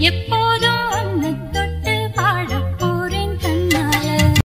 예뻐.